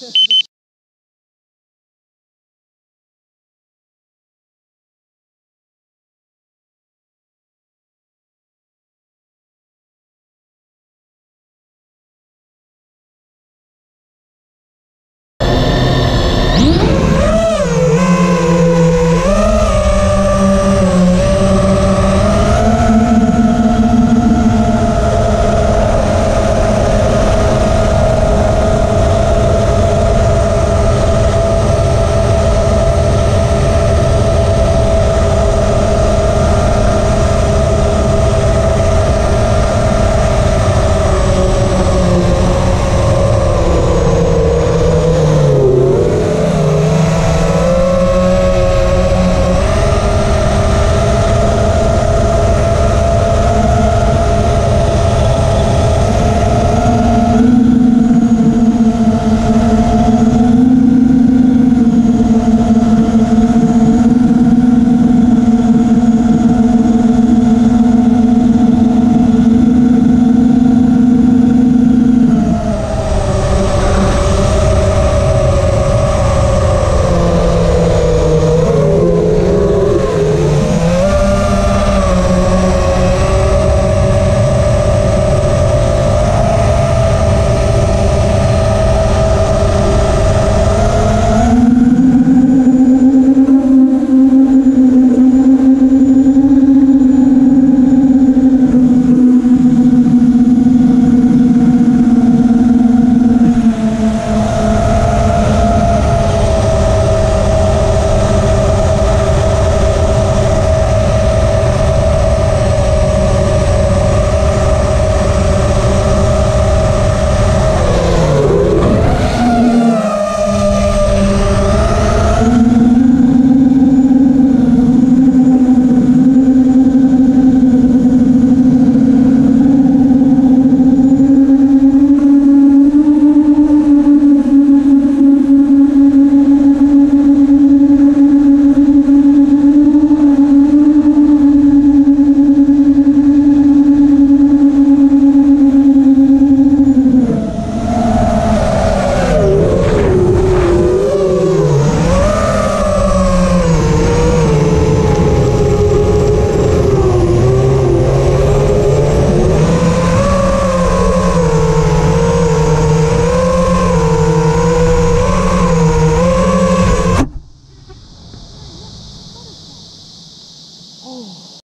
access the